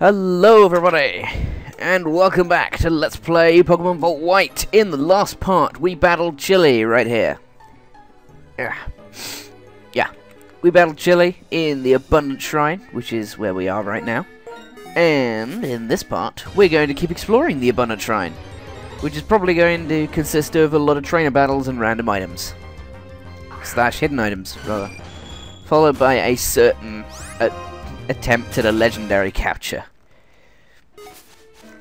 Hello everybody, and welcome back to Let's Play Pokemon Volt White. In the last part, we battled Chili right here. Yeah. Yeah. We battled Chili in the Abundant Shrine, which is where we are right now. And in this part, we're going to keep exploring the Abundant Shrine, which is probably going to consist of a lot of trainer battles and random items. Slash hidden items, rather. Followed by a certain uh, attempt at a legendary capture.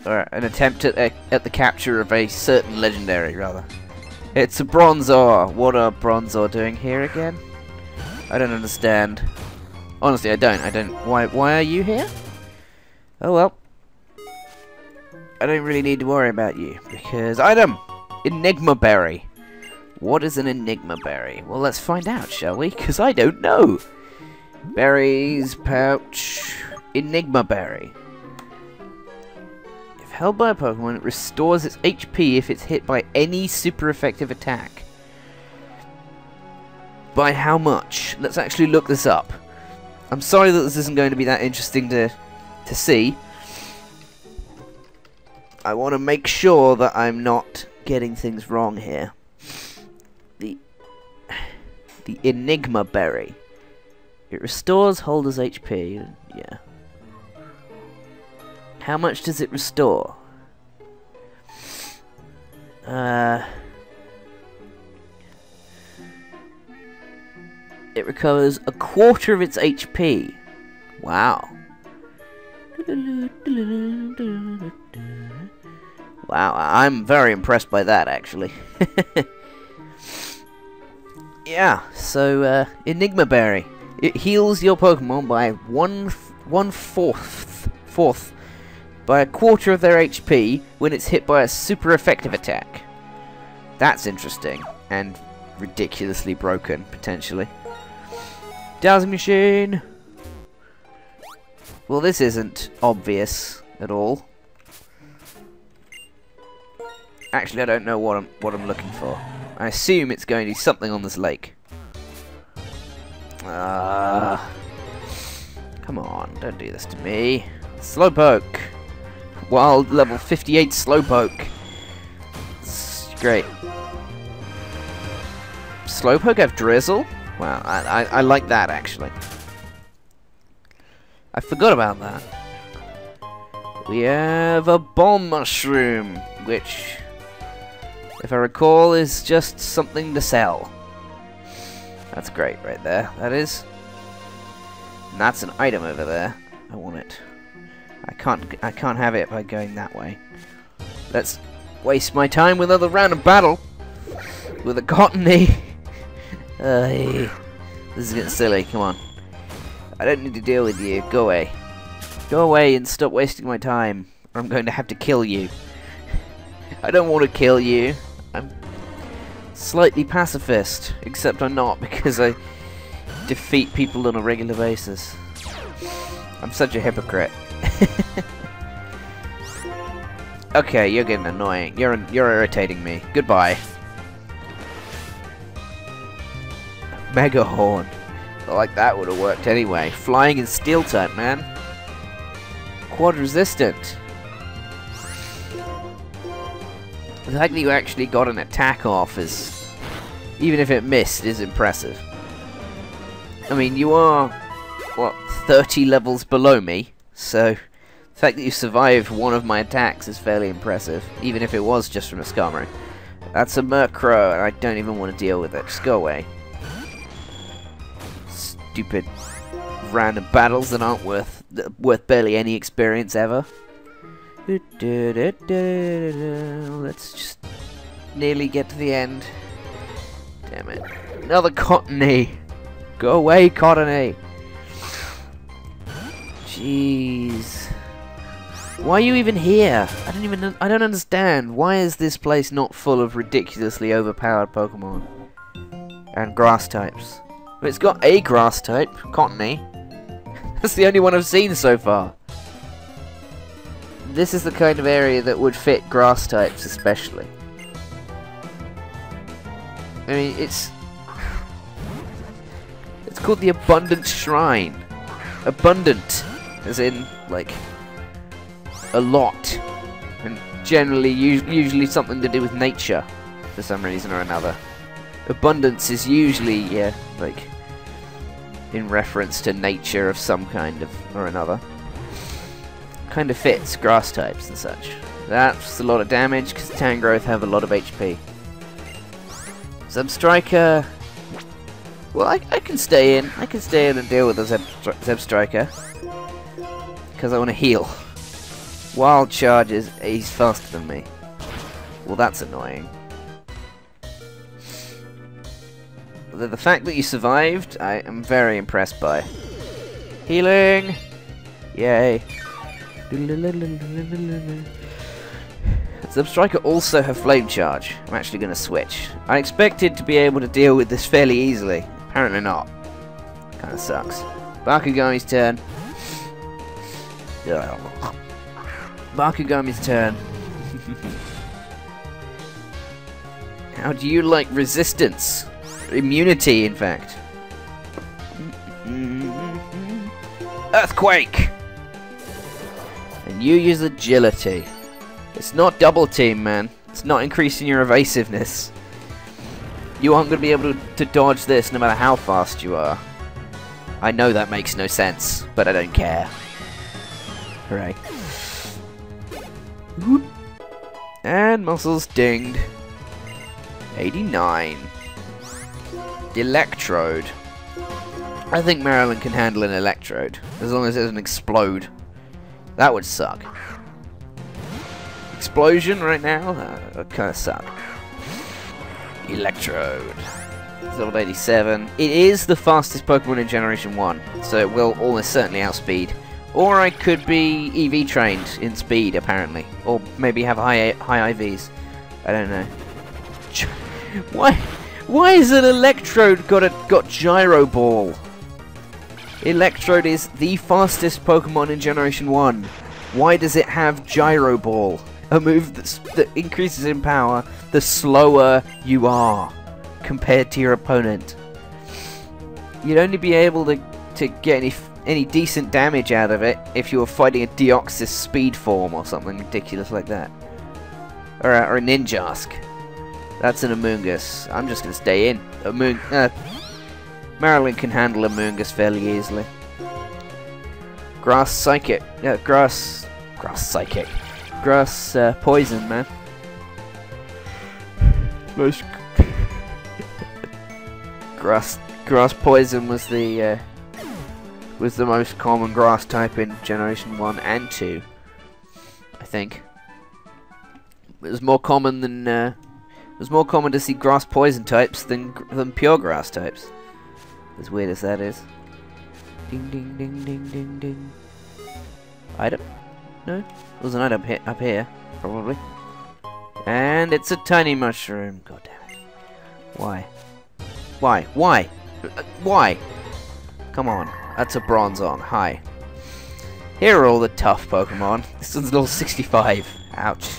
Or an attempt at, at the capture of a certain legendary, rather. It's a Bronzor. What are Bronzor doing here again? I don't understand. Honestly, I don't. I don't. Why? Why are you here? Oh well. I don't really need to worry about you because item Enigma Berry. What is an Enigma Berry? Well, let's find out, shall we? Because I don't know. Berries, pouch, Enigma Berry. Held by a Pokemon, it restores its HP if it's hit by any super effective attack. By how much? Let's actually look this up. I'm sorry that this isn't going to be that interesting to to see. I want to make sure that I'm not getting things wrong here. The the Enigma Berry. It restores holders HP. Yeah. How much does it restore? Uh, it recovers a quarter of its HP. Wow. Wow, I'm very impressed by that, actually. yeah, so, uh, Enigma Berry. It heals your Pokemon by one one fourth fourth by a quarter of their HP when it's hit by a super effective attack. That's interesting and ridiculously broken potentially. Dowsing machine. Well, this isn't obvious at all. Actually, I don't know what I'm what I'm looking for. I assume it's going to be something on this lake. Ah. Come on, don't do this to me. Slowpoke. Wild level 58 Slowpoke. It's great. Slowpoke have Drizzle? Wow, I, I, I like that actually. I forgot about that. We have a Bomb Mushroom, which, if I recall, is just something to sell. That's great right there, that is. And that's an item over there. I want it. Can't I can't have it by going that way. Let's waste my time with another round of battle with a Cottonee. uh, this is getting silly, come on. I don't need to deal with you. Go away. Go away and stop wasting my time. I'm going to have to kill you. I don't want to kill you. I'm slightly pacifist, except I'm not because I defeat people on a regular basis. I'm such a hypocrite. okay, you're getting annoying. You're you're irritating me. Goodbye. Mega Horn. like that would have worked anyway. Flying in Steel type, man. Quad resistant. The fact that you actually got an attack off is, even if it missed, is impressive. I mean, you are, what, 30 levels below me, so the fact that you survived one of my attacks is fairly impressive, even if it was just from a Skarmory. That's a Murkrow, and I don't even want to deal with it. Just go away. Stupid random battles that aren't worth worth barely any experience ever. Let's just nearly get to the end. Damn it. Another Cottonee. Go away, Cottonee. Jeez. Why are you even here? I don't even I don't understand. Why is this place not full of ridiculously overpowered Pokemon? And grass types. It's got a grass type, Cottonee. That's the only one I've seen so far this is the kind of area that would fit grass types especially. I mean, it's... It's called the Abundant Shrine. Abundant, as in, like, a lot. And generally, usually something to do with nature, for some reason or another. Abundance is usually, yeah, like, in reference to nature of some kind of or another. Kind of fits grass types and such. That's a lot of damage, because Tangrowth have a lot of HP. Zebstrika... Well, I, I can stay in. I can stay in and deal with the Zeb, Zebstrika. Because I want to heal. Wild charges, he's faster than me. Well, that's annoying. The, the fact that you survived, I am very impressed by. Healing! Yay. Zebstrika also have Flame Charge. I'm actually going to switch. I expected to be able to deal with this fairly easily. Apparently not. Kinda sucks. Bakugami's turn. Bakugami's turn. How do you like resistance? Immunity, in fact. Earthquake! And you use agility. It's not double team, man. It's not increasing your evasiveness. You aren't going to be able to, to dodge this no matter how fast you are. I know that makes no sense, but I don't care. Hooray. And muscles dinged. 89. Electrode. I think Marilyn can handle an electrode, as long as it doesn't explode. That would suck explosion right now? Uh, that would kind of suck. Electrode. Level 87. It is the fastest Pokemon in Generation 1, so it will almost certainly outspeed. Or I could be EV trained in speed, apparently. Or maybe have high high IVs. I don't know. Why why is an Electrode got a got Gyro Ball? Electrode is the fastest Pokemon in Generation 1. Why does it have Gyro Ball? a move that increases in power the slower you are compared to your opponent. You'd only be able to, to get any any decent damage out of it if you were fighting a Deoxys speed form or something ridiculous like that. Or, or a Ninjask. That's an Amoonguss. I'm just going to stay in. Amoong uh, Marilyn can handle Amoonguss fairly easily. Grass Psychic. Yeah, Grass... Grass Psychic grass uh, poison, man. Grass grass poison was the uh, was the most common grass type in Generation One and Two. I think it was more common than uh, it was more common to see grass poison types than than pure grass types. As weird as that is. Ding ding ding ding ding ding. Item. No? There's an item up, up here, probably. And it's a tiny mushroom. God damn it. Why? Why? Why? Uh, why? Come on. That's a Bronzong. Hi. Here are all the tough Pokemon. This one's level 65. Ouch.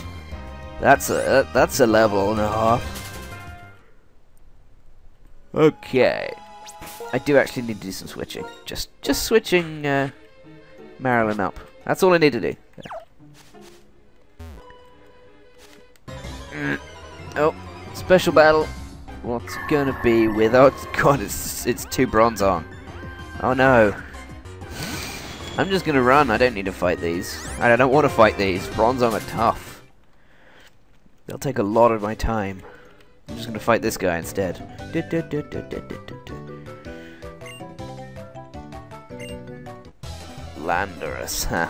That's a uh, that's a level and a half. Okay. I do actually need to do some switching. Just just switching uh, Marilyn up. That's all I need to do. Mm. Oh, special battle. What's gonna be with? Oh God, it's it's two Bronzong. Oh no. I'm just gonna run. I don't need to fight these. I don't want to fight these. Bronzong are tough. They'll take a lot of my time. I'm just gonna fight this guy instead. Landorus, huh?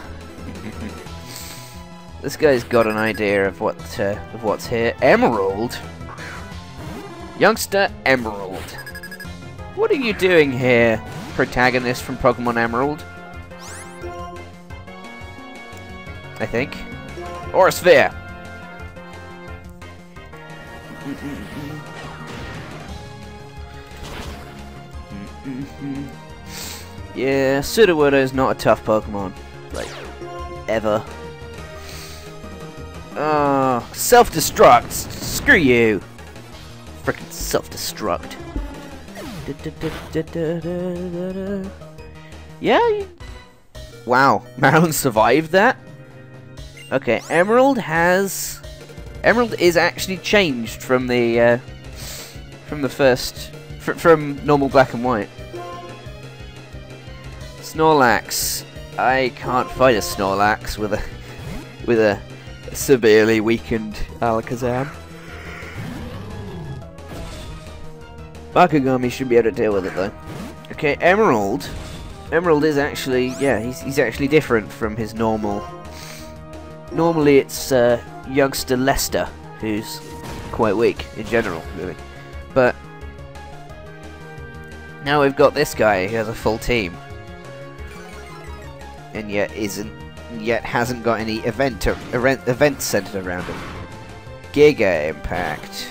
This guy's got an idea of what uh, of what's here. Emerald? Youngster Emerald. What are you doing here, protagonist from Pokemon Emerald? I think. Or a sphere. yeah, Sudowoodo is not a tough Pokemon. Like, ever. Uh, self-destruct. Screw you. Freaking self-destruct. Yeah. Wow, Marilyn survived that. Okay, Emerald has... Emerald is actually changed from the, uh, from the first... Fr from normal black and white. Snorlax. I can't fight a Snorlax with a... with a severely weakened Alakazam. Bakugami should be able to deal with it though. Okay, Emerald. Emerald is actually, yeah, he's, he's actually different from his normal. Normally it's uh, youngster Lester, who's quite weak in general, really. But now we've got this guy who has a full team, and yet isn't, yet hasn't got any event event events centered around him. Giga Impact.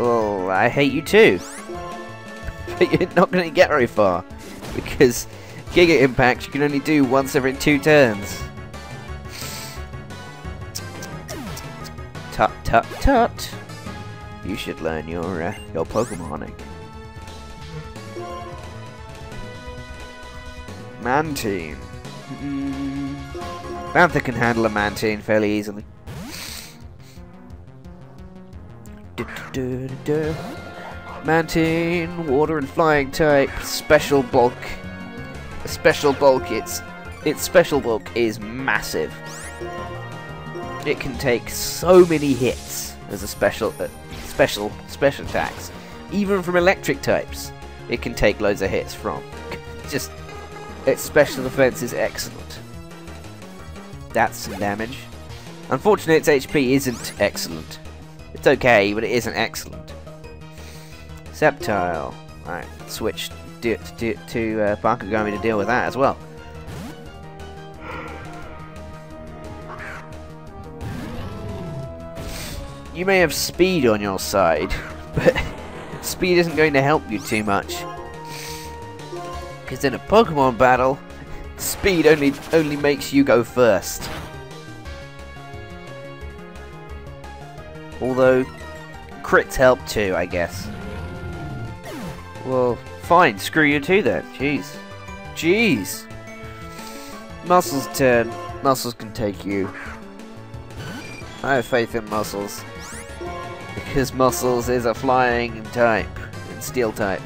Oh, I hate you too. but you're not going to get very far. Because Giga Impact you can only do once every two turns. Tut tut tut. You should learn your uh, your Pokemoning. Mantine. Mm. Bantha can handle a Mantine fairly easily. Mantine, water and flying type, special bulk. A special bulk, its its special bulk is massive. It can take so many hits as a special uh, special special attacks. Even from electric types, it can take loads of hits from. Just its special defense is excellent. That's some damage. Unfortunately, its HP isn't excellent. It's okay, but it isn't excellent. Sceptile. Alright, switch to, to, to uh, Bakugami to deal with that as well. You may have speed on your side, but speed isn't going to help you too much. Because in a Pokemon battle, speed only only makes you go first. Although, crits help too, I guess. Well, fine, screw you too then. Jeez. Jeez. Muscles turn. Muscles can take you. I have faith in Muscles. Because Muscles is a flying type. And steel type.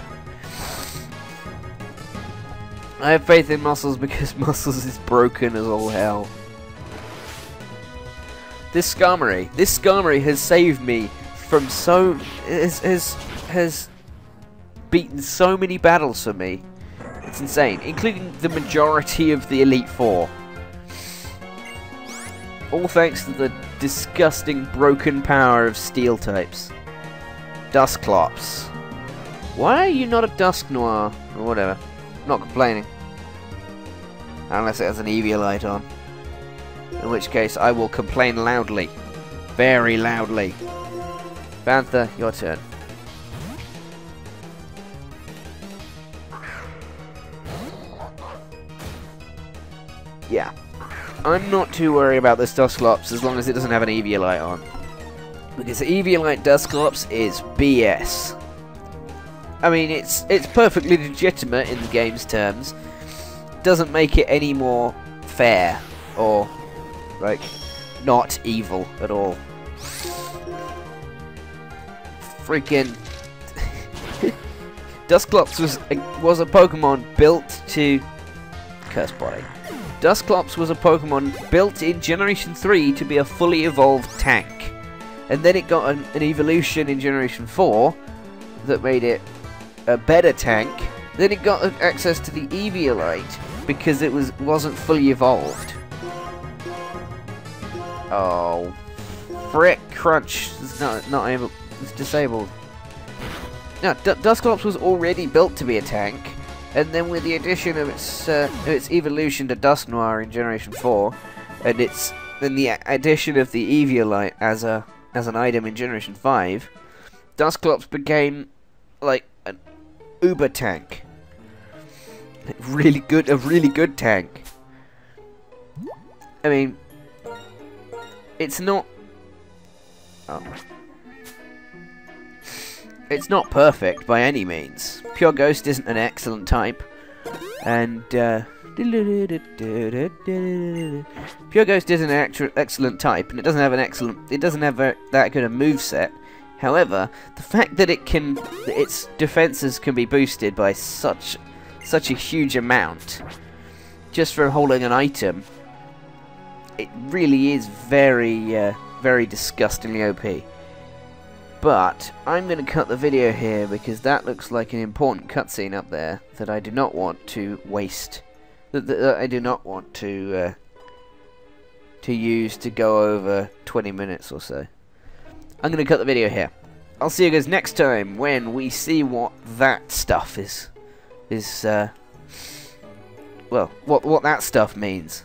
I have faith in Muscles because Muscles is broken as all hell. This Skarmory, this Skarmory has saved me from so has has has beaten so many battles for me. It's insane, including the majority of the Elite Four. All thanks to the disgusting broken power of steel types. Dusclops. Why are you not a Dusknoir? Or whatever. Not complaining. Unless it has an Eviolite on. In which case I will complain loudly. Very loudly. Bantha, your turn. Yeah. I'm not too worried about this Dusclops as long as it doesn't have an Eviolite on. Because Eviolite Dusclops is BS. I mean, it's it's perfectly legitimate in the game's terms. Doesn't make it any more fair or like, not evil at all. Freaking... Dusclops was a, was a Pokemon built to... Curse body. Dusclops was a Pokemon built in Generation 3 to be a fully evolved tank. And then it got an, an evolution in Generation 4 that made it a better tank. Then it got access to the Eviolite because it was wasn't fully evolved. Oh, frick! Crunch is not not able. It's disabled. Now, D Dusclops was already built to be a tank, and then with the addition of its uh, its evolution to Dusknoir in Generation Four, and its then the addition of the Eviolite as a as an item in Generation Five, Dusclops became like an uber tank. Really good, a really good tank. I mean, it's not... Oh. It's not perfect by any means. Pure Ghost isn't an excellent type. And, uh, Pure Ghost is an excellent type, and it doesn't have an excellent. It doesn't have a, that good a move set. However, the fact that it can, its defenses can be boosted by such, such a huge amount, just from holding an item, it really is very, uh, very disgustingly OP. But I'm going to cut the video here because that looks like an important cutscene up there that I do not want to waste. That, that, that I do not want to uh, to use to go over 20 minutes or so. I'm going to cut the video here. I'll see you guys next time when we see what that stuff is. Is, uh, well, what, what that stuff means.